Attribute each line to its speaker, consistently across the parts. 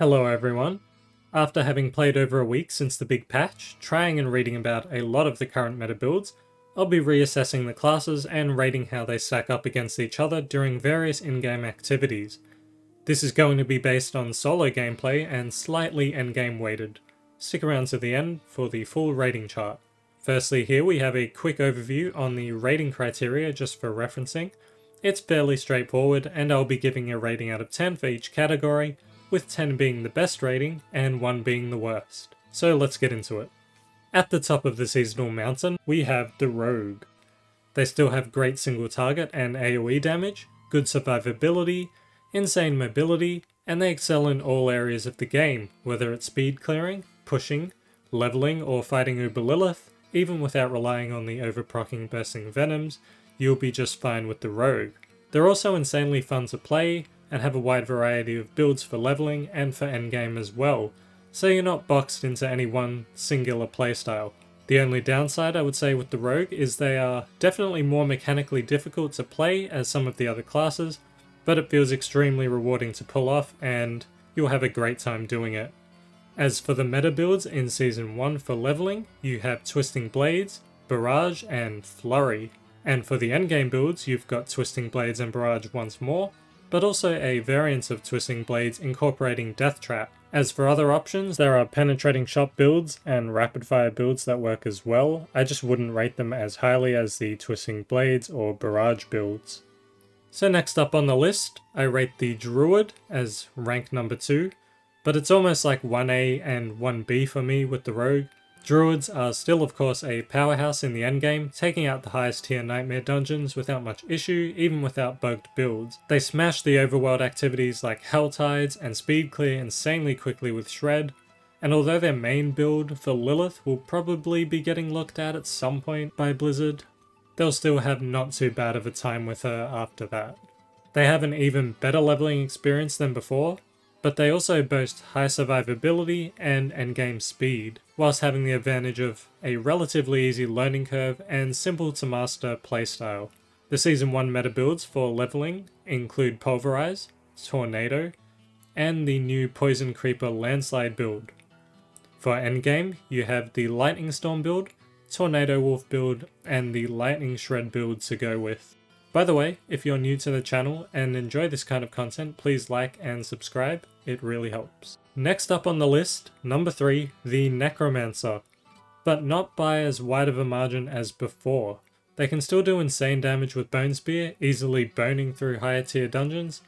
Speaker 1: Hello everyone. After having played over a week since the big patch, trying and reading about a lot of the current meta builds, I'll be reassessing the classes and rating how they stack up against each other during various in-game activities. This is going to be based on solo gameplay and slightly endgame weighted. Stick around to the end for the full rating chart. Firstly here we have a quick overview on the rating criteria just for referencing. It's fairly straightforward and I'll be giving a rating out of 10 for each category, with 10 being the best rating and 1 being the worst. So let's get into it. At the top of the seasonal mountain, we have the Rogue. They still have great single target and AoE damage, good survivability, insane mobility, and they excel in all areas of the game, whether it's speed clearing, pushing, leveling, or fighting Uber Lilith, even without relying on the overprocking bursting venoms, you'll be just fine with the Rogue. They're also insanely fun to play, and have a wide variety of builds for leveling and for endgame as well, so you're not boxed into any one singular playstyle. The only downside I would say with the Rogue is they are definitely more mechanically difficult to play as some of the other classes, but it feels extremely rewarding to pull off and you'll have a great time doing it. As for the meta builds in Season 1 for leveling, you have Twisting Blades, Barrage, and Flurry. And for the endgame builds, you've got Twisting Blades and Barrage once more, but also a variant of Twisting Blades incorporating Death Trap. As for other options, there are Penetrating Shot builds and Rapid Fire builds that work as well. I just wouldn't rate them as highly as the Twisting Blades or Barrage builds. So next up on the list, I rate the Druid as rank number 2, but it's almost like 1A and 1B for me with the Rogue. Druids are still of course a powerhouse in the endgame, taking out the highest tier nightmare dungeons without much issue, even without bugged builds. They smash the overworld activities like Hell Tides and speed clear insanely quickly with Shred, and although their main build for Lilith will probably be getting looked at at some point by Blizzard, they'll still have not too bad of a time with her after that. They have an even better leveling experience than before, but they also boast high survivability and endgame speed, whilst having the advantage of a relatively easy learning curve and simple to master playstyle. The Season 1 meta builds for leveling include Pulverize, Tornado, and the new Poison Creeper Landslide build. For endgame, you have the Lightning Storm build, Tornado Wolf build, and the Lightning Shred build to go with. By the way, if you're new to the channel and enjoy this kind of content, please like and subscribe, it really helps. Next up on the list, number 3, the Necromancer. But not by as wide of a margin as before. They can still do insane damage with Bone Spear, easily boning through higher tier dungeons,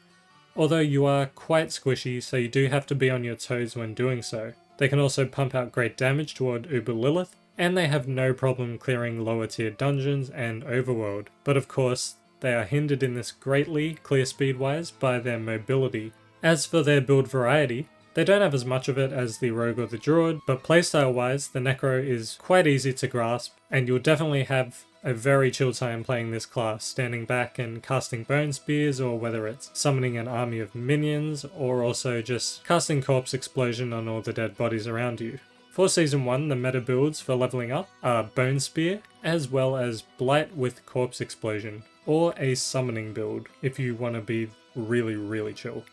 Speaker 1: although you are quite squishy so you do have to be on your toes when doing so. They can also pump out great damage toward Uber Lilith, and they have no problem clearing lower tier dungeons and overworld. But of course, they are hindered in this greatly, clear speed wise, by their mobility. As for their build variety, they don't have as much of it as the Rogue or the Druid, but playstyle wise, the Necro is quite easy to grasp, and you'll definitely have a very chill time playing this class, standing back and casting Bone Spears, or whether it's summoning an army of minions, or also just casting Corpse Explosion on all the dead bodies around you. For Season 1, the meta builds for leveling up are Bone Spear, as well as Blight with Corpse Explosion, or a summoning build if you want to be really, really chill.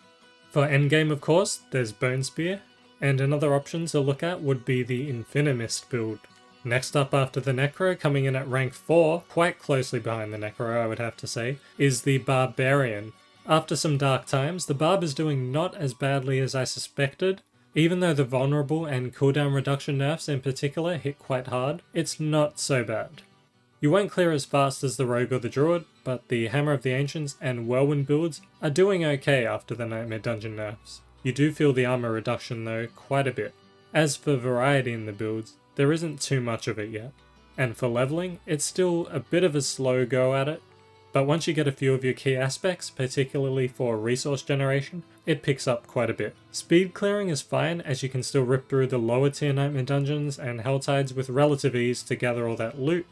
Speaker 1: For endgame, of course, there's Bone Spear, and another option to look at would be the Infinimist build. Next up after the Necro, coming in at rank 4, quite closely behind the Necro I would have to say, is the Barbarian. After some dark times, the Barb is doing not as badly as I suspected. Even though the vulnerable and cooldown reduction nerfs in particular hit quite hard, it's not so bad. You won't clear as fast as the Rogue or the Druid, but the Hammer of the Ancients and Whirlwind builds are doing okay after the Nightmare Dungeon nerfs. You do feel the armor reduction though quite a bit. As for variety in the builds, there isn't too much of it yet. And for leveling, it's still a bit of a slow go at it, but once you get a few of your key aspects, particularly for resource generation, it picks up quite a bit. Speed clearing is fine as you can still rip through the lower tier Nightmare Dungeons and Hell Tides with relative ease to gather all that loot,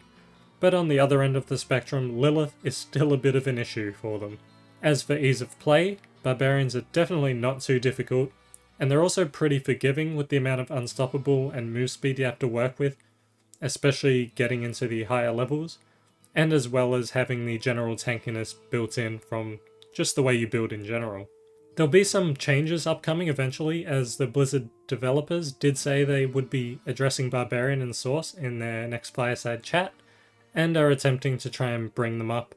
Speaker 1: but on the other end of the spectrum, Lilith is still a bit of an issue for them. As for ease of play, barbarians are definitely not too difficult, and they're also pretty forgiving with the amount of unstoppable and move speed you have to work with, especially getting into the higher levels, and as well as having the general tankiness built in from just the way you build in general. There'll be some changes upcoming eventually, as the Blizzard developers did say they would be addressing Barbarian and Sorc in their next Fireside chat, and are attempting to try and bring them up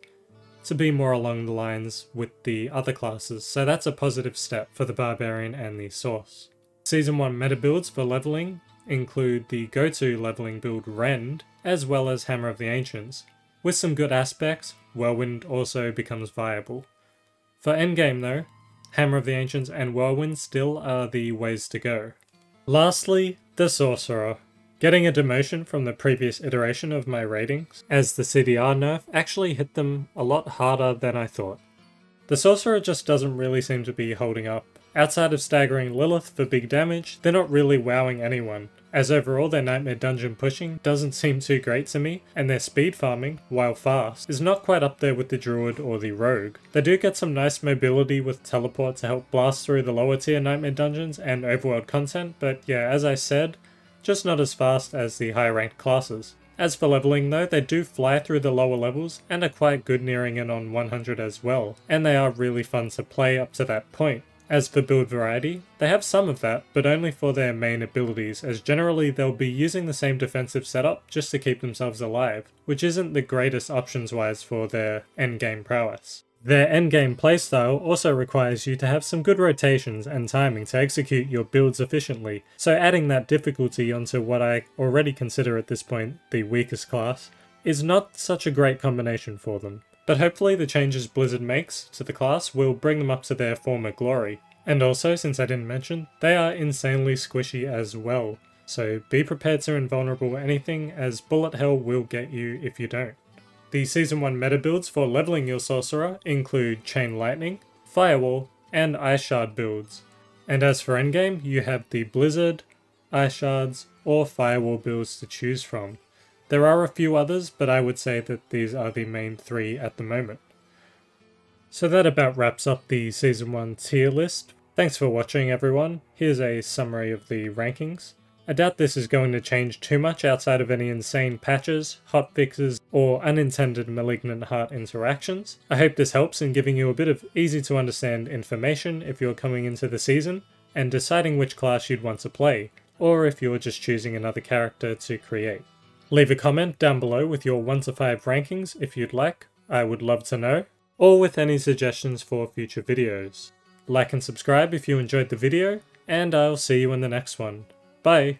Speaker 1: to be more along the lines with the other classes, so that's a positive step for the Barbarian and the Sorc. Season 1 meta builds for leveling include the go-to leveling build Rend, as well as Hammer of the Ancients. With some good aspects, Whirlwind also becomes viable. For endgame though, Hammer of the Ancients and Whirlwind still are the ways to go. Lastly, the Sorcerer. Getting a demotion from the previous iteration of my ratings, as the CDR nerf actually hit them a lot harder than I thought. The Sorcerer just doesn't really seem to be holding up. Outside of staggering Lilith for big damage, they're not really wowing anyone, as overall their Nightmare Dungeon pushing doesn't seem too great to me, and their speed farming, while fast, is not quite up there with the Druid or the Rogue. They do get some nice mobility with teleport to help blast through the lower tier Nightmare Dungeons and overworld content, but yeah, as I said, just not as fast as the higher ranked classes. As for leveling though, they do fly through the lower levels and are quite good nearing in on 100 as well, and they are really fun to play up to that point. As for build variety, they have some of that, but only for their main abilities, as generally they'll be using the same defensive setup just to keep themselves alive, which isn't the greatest options wise for their endgame prowess. Their endgame playstyle also requires you to have some good rotations and timing to execute your builds efficiently, so adding that difficulty onto what I already consider at this point the weakest class is not such a great combination for them. But hopefully the changes Blizzard makes to the class will bring them up to their former glory. And also, since I didn't mention, they are insanely squishy as well, so be prepared to invulnerable anything as bullet hell will get you if you don't. The Season 1 meta builds for leveling your Sorcerer include Chain Lightning, Firewall, and Ice Shard builds. And as for endgame, you have the Blizzard, Ice Shards, or Firewall builds to choose from. There are a few others, but I would say that these are the main three at the moment. So that about wraps up the Season 1 tier list. Thanks for watching everyone. Here's a summary of the rankings. I doubt this is going to change too much outside of any insane patches, hotfixes, or unintended Malignant Heart interactions. I hope this helps in giving you a bit of easy to understand information if you're coming into the season, and deciding which class you'd want to play, or if you're just choosing another character to create. Leave a comment down below with your 1 to 5 rankings if you'd like, I would love to know, or with any suggestions for future videos. Like and subscribe if you enjoyed the video, and I'll see you in the next one. Bye!